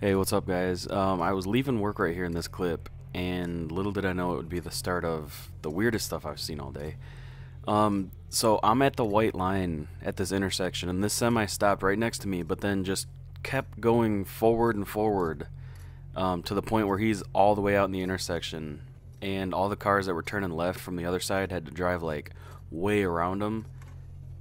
Hey, what's up, guys? Um, I was leaving work right here in this clip, and little did I know it would be the start of the weirdest stuff I've seen all day. Um, so I'm at the white line at this intersection, and this semi stopped right next to me, but then just kept going forward and forward um, to the point where he's all the way out in the intersection, and all the cars that were turning left from the other side had to drive like way around him.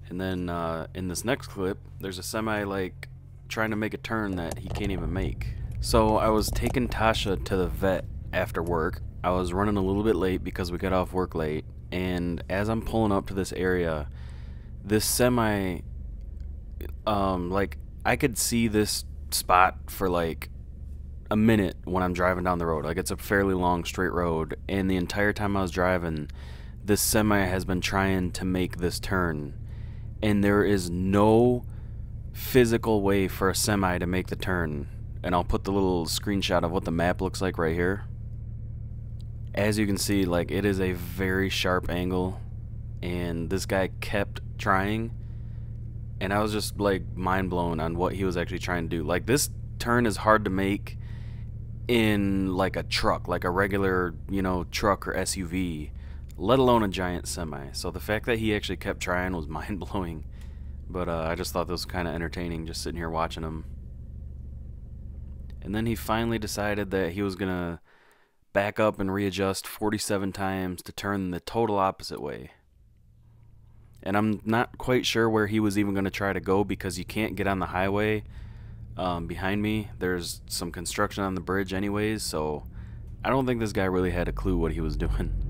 And then uh, in this next clip, there's a semi like trying to make a turn that he can't even make. So I was taking Tasha to the vet after work. I was running a little bit late because we got off work late, and as I'm pulling up to this area, this semi, um, like I could see this spot for like a minute when I'm driving down the road. Like it's a fairly long straight road, and the entire time I was driving, this semi has been trying to make this turn, and there is no physical way for a semi to make the turn. And I'll put the little screenshot of what the map looks like right here. As you can see, like it is a very sharp angle and this guy kept trying and I was just like mind blown on what he was actually trying to do. Like this turn is hard to make in like a truck, like a regular, you know, truck or SUV, let alone a giant semi. So the fact that he actually kept trying was mind blowing. But uh, I just thought this was kind of entertaining, just sitting here watching him. And then he finally decided that he was going to back up and readjust 47 times to turn the total opposite way. And I'm not quite sure where he was even going to try to go because you can't get on the highway um, behind me. There's some construction on the bridge, anyways, so I don't think this guy really had a clue what he was doing.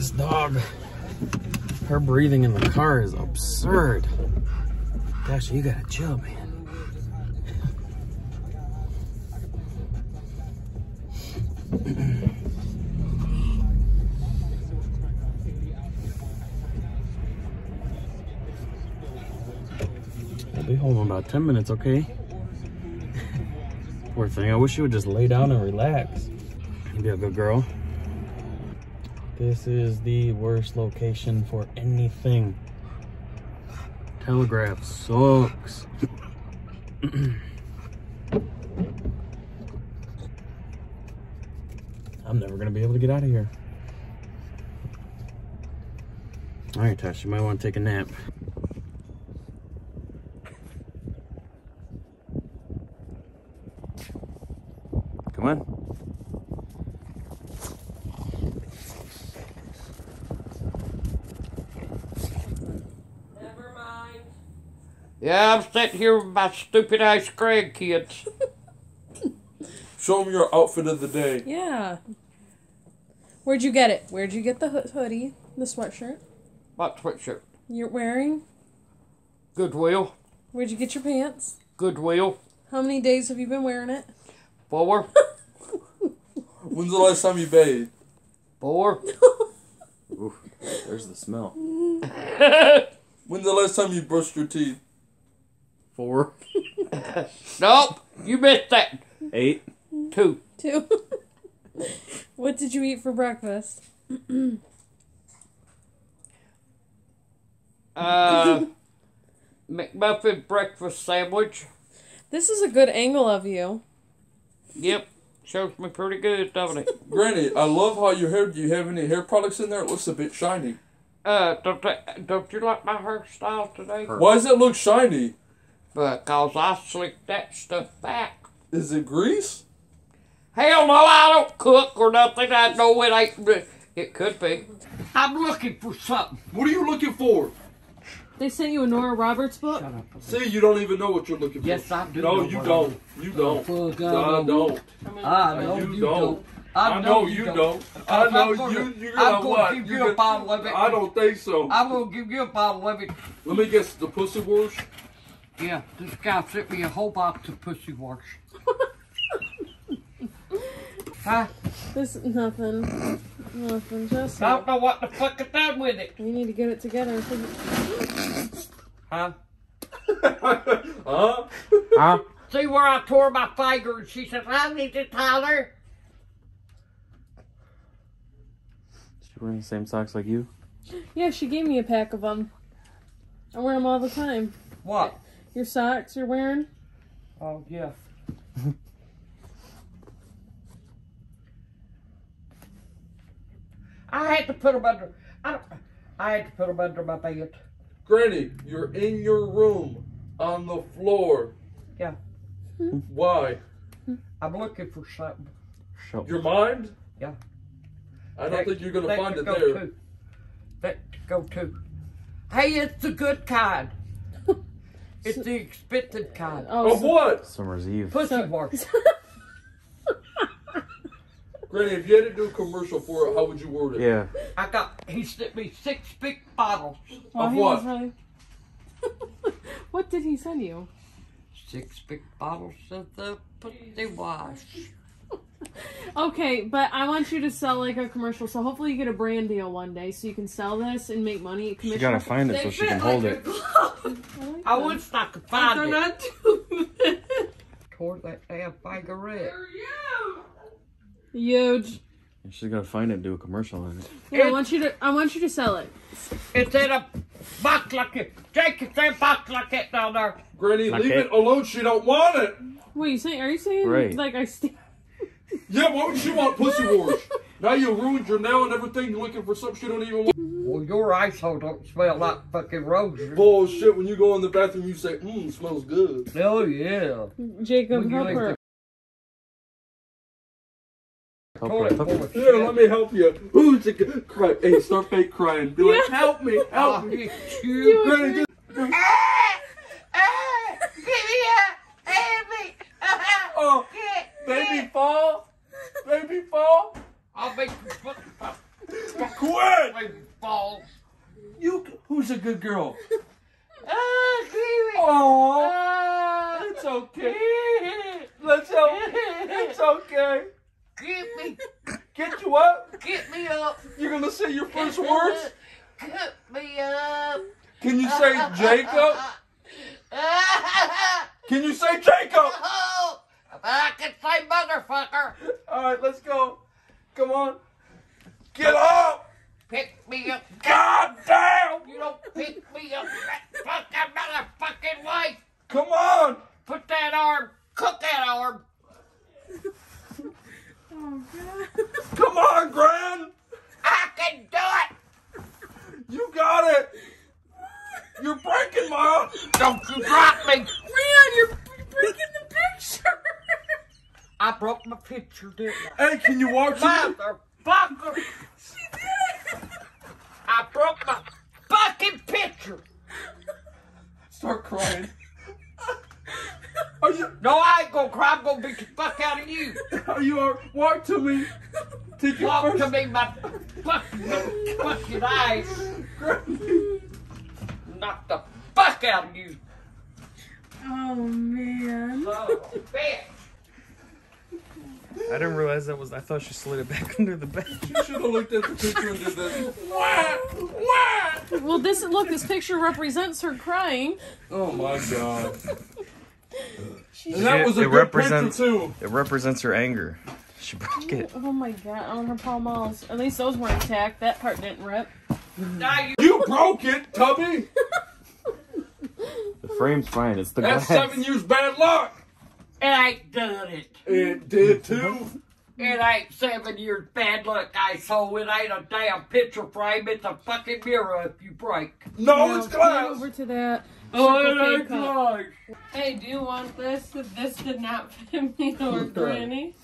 This dog. Her breathing in the car is absurd. Gosh, you gotta chill, man. I'll be home in about 10 minutes, okay? Poor thing. I wish you would just lay down and relax. You be a good girl. This is the worst location for anything. Telegraph sucks. I'm never gonna be able to get out of here. All right, Tash, you might want to take a nap. Come on. Yeah, I'm sitting here with my stupid ass grandkids. Show them your outfit of the day. Yeah. Where'd you get it? Where'd you get the ho- hoodie, the sweatshirt What sweatshirt? you're wearing? Goodwill. Where'd you get your pants? Goodwill. How many days have you been wearing it? Four. When's the last time you bathed? Four. There's the smell. When's the last time you brushed your teeth? Four. nope. You missed that. Eight. Two. Two. what did you eat for breakfast? Uh, McMuffin breakfast sandwich. This is a good angle of you. Yep. Shows me pretty good, doesn't it? Granny, I love how your hair. Do you have any hair products in there? It looks a bit shiny. Uh, don't, I- don't you like my hairstyle today? Why does it look shiny? Because I slicked that stuff back. Is it grease? Hell no, I don't cook or nothing. I know it ain't. It could be. I'm looking for something. What are you looking for? They sent you a Nora Roberts book? See, you don't even know what you're looking for. Yes, I do No, you don't. You don't. Fuck, I I don't. I know You you don't. don't. I know you don't. I I'm know gonna- you. You're I'm gonna gonna what? give You're a gonna- bottle of it. I don't think so. I'm gonna give you a bottle of it. Let me guess. The pussy wash. Yeah, this guy sent me a whole box of pussy wash. huh? This is nothing. Nothing. Just I don't know what the fuck is done with it. we need to get it together. Huh? huh? Huh? See where I tore my finger and she says, I need it, Tyler. She wearing the same socks like you? Yeah, she gave me a pack of them. I wear them all the time. What? Your socks you're wearing? Oh, yeah. I had to put them under. I, don't, I had to put them under my bed. Granny, you're in your room on the floor. Yeah. Why? I'm looking for something. Show. Your mind? Yeah. I don't That- think you're gonna find it go there. Too. That go too. Hey, it's the good kind. It's the expensive kind. Oh, Of what? Summer's Eve. Pussy so- wash. Granny, if you had to do a commercial for it, how would you word it? Yeah. I got. He sent me six big bottles. Well, Of what? was probably- what did he send you? Six big bottles of the pussy wash. Okay, but I want you to sell like a commercial, so hopefully you get a brand deal one day, so you can sell this and make money. She Commission. gotta find it so she can hold it. I wish I could find They're it. not doing that. Tore that damn finger Huge. She's gotta find it and do a commercial on it. Yeah, I want you to. I want you to sell it. It's in a box like it. Jake, it's in a box like that down there. Granny, Like leave it. it alone. She don't want it. What are you saying? Are you saying Right. like I st- Yeah, why would she want pussy wash? now you ruined your nail and everything. You're looking for something she don't even want. Well, your asshole don't smell like fucking roses. Bullshit. When you go in the bathroom, you say, "Mmm, smells good." Oh yeah. Jacob help her? Help Toilet her. Help her. Yeah, let me help you. Who's a good cry? Hey, start fake crying. Be like, help me, help oh, me. hit you. Granny, just oh, baby fall, baby fall. I'll make you fucking pop. Quit. Baby balls. You, who's a good girl? Ah, Oh, it's okay. Let's help. It's okay. Get me, Get you up. get me up. You're gonna say your first words. Get me up. Can you say ah, ah, Jacob? Can you say Jacob? Oh, I can say motherfucker. All right, let's go. Come on. Get up. Pick me up. God damn. You don't pick me up that fucking motherfucking way. Come on. Put that arm, cook that arm. Oh, God. Come on, Gran. I can do it. You got it. You're breaking my arm. Don't you drop me. Rian, you're breaking the picture. I broke my picture, didn't I? Hey, can you watch it? Motherfucker. I broke my fucking picture. Start crying. Are you? No, I ain't gonna cry. I'm gonna beat the fuck out of you. Are you? Are, walk to me. Take your Walk first. to me, my fucking, fucking eyes. Knock the fuck out of you. Oh man. Oh, bitch. I didn't realize that was. I thought she slid it back under the bed. You should have looked at the picture and did this. What? What? Well, this look. This picture represents her crying. Oh my god. And that was a It good represents- picture too. It represents her anger. She broke it. Oh, oh my god, on her palm malls. At least those weren't intact. That part didn't rip. You You broke it, Tubby. The frame's fine. It's the That's glass. seven years bad luck. It ain't done it. It did too. It ain't seven years bad luck, asshole. It ain't a damn picture frame. It's a fucking mirror if you break. No, Now, it's get glass. over to that. Oh, Super it ain't glass. Hey, do you want this? If this did not fit me or Granny,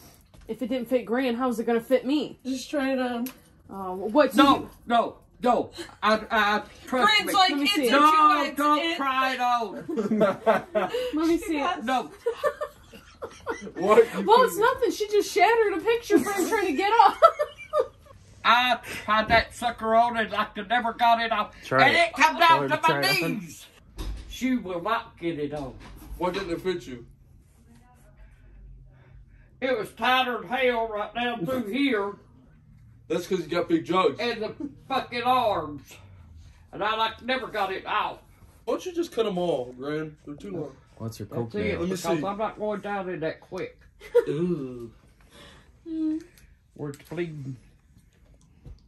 if it didn't fit Gran, how's it gonna fit me? Just try it on. Um, what? No, no, no. I, I trust Grant's me. like, Let me it's see a no, don't It- try it on. Let me see it. No. What? You Well, it's nothing. She just shattered a picture frame trying to get off. I tried that sucker on and I could never got it off. Try and it. it come down to to my try it, knees. She will not get it off. Why didn't it fit you? It was tighter than hell right down through here That's because you got big jugs. and the fucking arms. And I like never got it off. Why don't you just cut them all, Gran? They're too long. What's your That's coke it, nail? Let me because see. I'm not going down in that quick. Ugh. Where it's bleeding.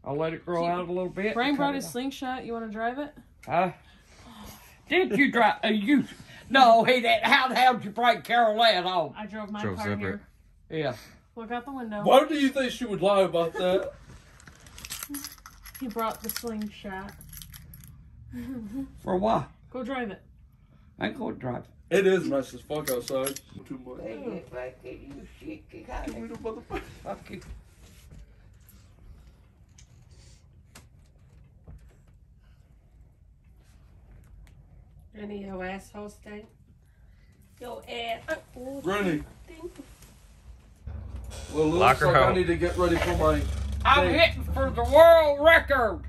I'll let it grow out a little bit. Brian brought his it slingshot. You want to drive it? Huh? Did you drive? Uh, you? No, he didn't. How the hell did you bring Carol Ann on? I drove my Drove car separate. here. Yeah. Look out the window. Why do you think she would lie about that? He brought the slingshot. For what? Go drive it. I ain't going to drive. It is nice as fuck outside. Too much. Fuck you. Any yo asshole stink? Yo ass. Oh, Granny. stink. Well, it Lock looks her like I need to get ready for my. I'm Hey. hitting for the world record.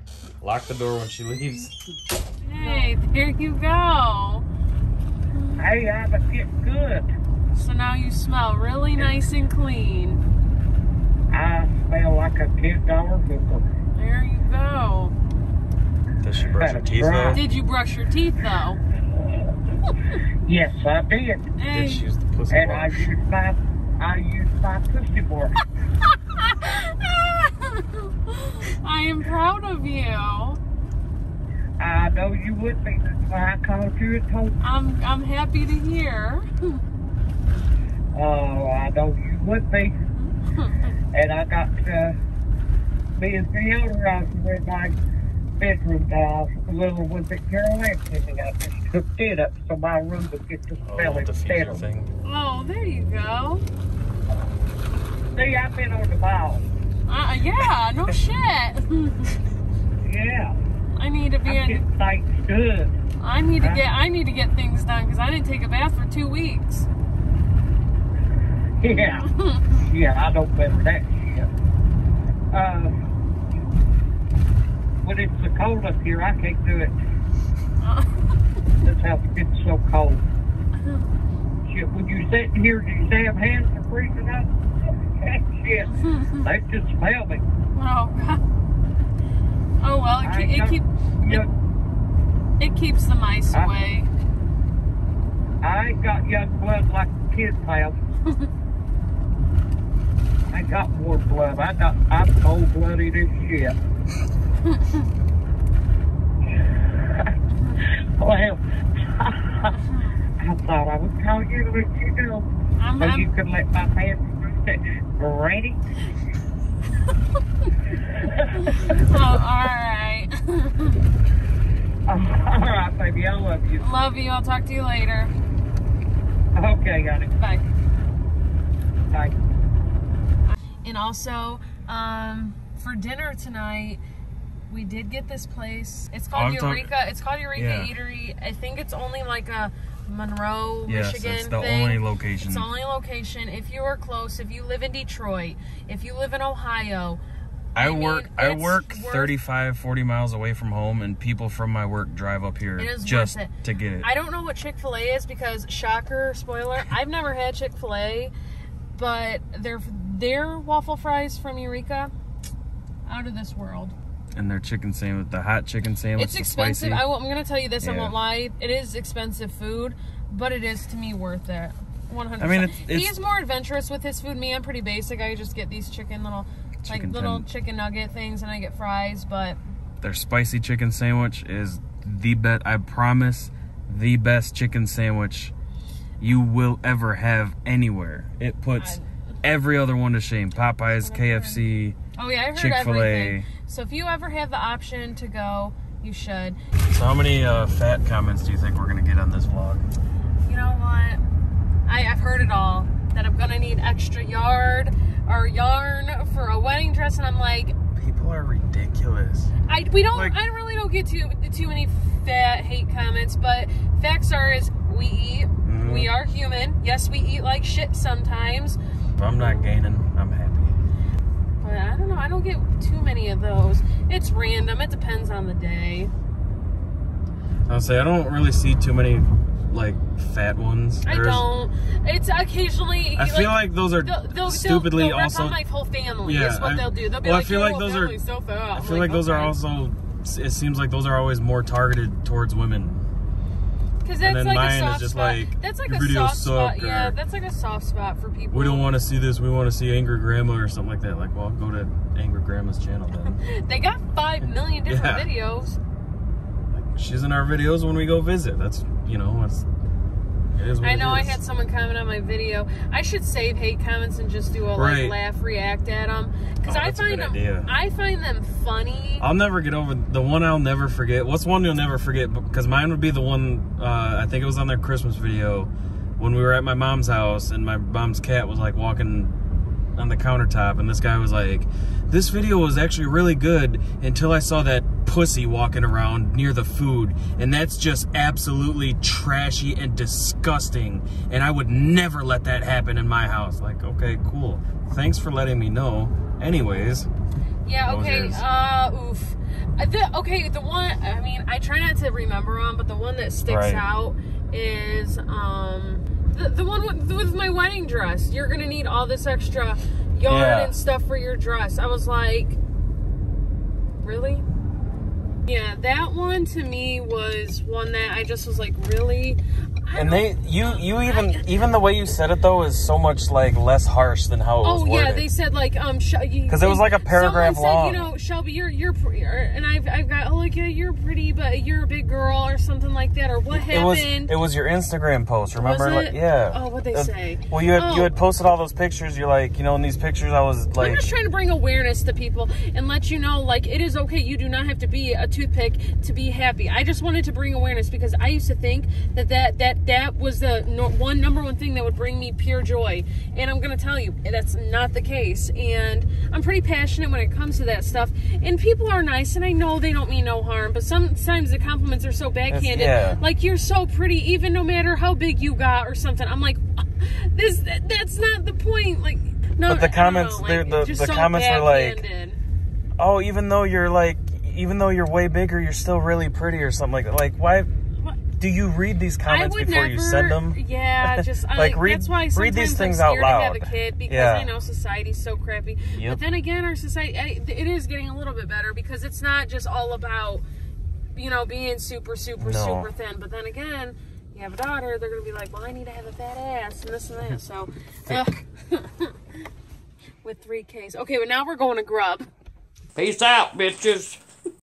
Lock the door when she leaves. Hey, there you go. Hey, I'm a good. So now you smell really nice and clean. I smell like a ten dollar hooker. There you go. Does she brush her teeth though? Did you brush your teeth though? Yes, I did. Hey. Did she use the pussy And I wash? used my I used my pussy wash. I am proud of you. I know you would be. That's why I called you and told you. I'm I'm happy to hear. Oh, I know you would be. And I got uh, me and the other out in my bedroom now. The little one that Carol Ann sent me. I just took it up so my room would get to Oh, smell it diffuser better. thing. Oh, there you go. See, I've been on the ball. Uh, yeah, no shit. Yeah, I need to be I'm in. things good. I need to get. I need to get things done because I didn't take a bath for two weeks. Yeah, yeah, I don't remember that shit. Uh, when it's so cold up here, I can't do it. This house gets so cold. Shit, when you sit here, do you say them hands are freezing up? Shit, they just smell me. oh god. Oh well, it, keep, it keep young- it keeps the mice away. I ain't got young blood like kids have. I got more blood. I got I'm cold blooded as shit. well, I thought I would call you to let you know. I'm, So you I'm, can let my pants ready. oh, all right. All right, baby, I love you. Love you. I'll talk to you later. Okay, got it. Bye. Bye. And also, um, for dinner tonight, we did get this place. It's called I'm Eureka. it's called Eureka Yeah. Eatery. I think it's only like a Monroe, Yes, Michigan it's the thing. only location. It's the only location. If you are close, if you live in Detroit, if you live in Ohio, I, I mean, work I work 35 40 miles away from home and people from my work drive up here just to get it. I don't know what Chick Fil A is because shocker, spoiler, I've never had Chick Fil A, but their their waffle fries from Eureka, out of this world. And their chicken sandwich, the hot chicken sandwich, It's expensive. I, I'm gonna tell you this. I won't lie. It is expensive food, but it is to me worth it. One hundred. I mean, it's- it's- he's more adventurous with his food. Me, I'm pretty basic. I just get these chicken little, like little ten- chicken nugget things, and I get fries. But their spicy chicken sandwich is the best. I promise, the best chicken sandwich you will ever have anywhere. It puts I- every other one to shame. Popeyes, KFC. oh yeah, I heard Chick-fil-A. everything. So if you ever have the option to go, you should. So how many uh, fat comments do you think we're gonna get on this vlog? You know what? I, I've heard it all. That I'm gonna need extra yard or yarn for a wedding dress, and I'm like, People are ridiculous. I we don't Like- I really don't get too too many fat hate comments, but facts are is we eat, We are human. Yes, we eat like shit sometimes. If I'm not gaining, I'm happy. But I don't know. I don't get too many of those. It's random. It depends on the day. I'll say I don't really see too many like fat ones. I There's- don't. It's occasionally. I feel like those are they'll, they'll, stupidly they'll, they'll also. my whole family. Yeah, is what I- they'll do. They'll be well, I like, feel like those are. so fat." I feel like, like those are also. It seems like those are always more targeted towards women. Because And that's then like mine a is soft just spot. like, that's like "Your a soft spot. suck," Yeah, that's like a soft spot for people. We don't want to see this. We want to see Angry Grandma or something like that. Like, well, go to Angry Grandma's channel then. They got five million different Yeah. videos. like, she's in our videos when we go visit. That's you know, it's. It is what I know I had someone comment on my video. I should save hate comments and just do a like Right. laugh react at them because Oh, I find them. idea. I find them funny. I'll never get over the one I'll never forget. What's one you'll never forget? Because mine would be the one uh, I think it was on their Christmas video when we were at my mom's house and my mom's cat was like walking on the countertop and this guy was like, "This video was actually really good until I saw that pussy walking around near the food, and that's just absolutely trashy and disgusting, and I would never let that happen in my house." Like, okay, cool. Thanks for letting me know. Anyways, Yeah, okay. Uh, oof. Uh, The, okay, the one, I mean, I try not to remember them, but the one that sticks Right. out is um the, the one with, with my wedding dress. You're going to need all this extra yarn Yeah. and stuff for your dress. I was like, really? Yeah, that one to me was one that I just was like, really? And they, you, you even, even the way you said it though is so much like less harsh than how it was Oh yeah, worded. they said like um because it was like a paragraph someone long. You know, Shelby, you're you're pretty, and I've I've got oh like yeah, you're pretty, but you're a big girl or something like that, or what it was, it was your Instagram post. Remember? Like, yeah. Oh, what'd they Uh, say? Well, you had, Oh. you had posted all those pictures. You're like, you know, in these pictures, I was like, I'm just trying to bring awareness to people and let you know, like, it is okay. You do not have to be a toothpick to be happy. I just wanted to bring awareness because I used to think that that that, that was the no, one number one thing that would bring me pure joy. And I'm going to tell you, that's not the case. And I'm pretty passionate when it comes to that stuff. And people are nice, and I know they don't mean no harm, but sometimes the compliments are so backhanded. yeah. Like, you're so pretty, even no matter how big you got or something. I'm like, uh, this that's not the point. Like, no, But the comments, know, they're- the- the so comments were like- oh, even though you're like, even though you're way bigger, you're still really pretty or something like that. Like, why? What? Do you read these comments before never. you send them? Yeah, just Like, like read- that's why read sometimes these things I'm out scared to have a loud. kid because Yeah. I know society's so crappy. Yep. But then again, our society I, it is getting a little bit better because it's not just all about you know being super super No. super thin. But then again. You have a daughter, they're gonna be like, "Well, I need to have a fat ass and this and that." So, uh, with three Ks. Okay, but now we're going to grub. Peace out, bitches.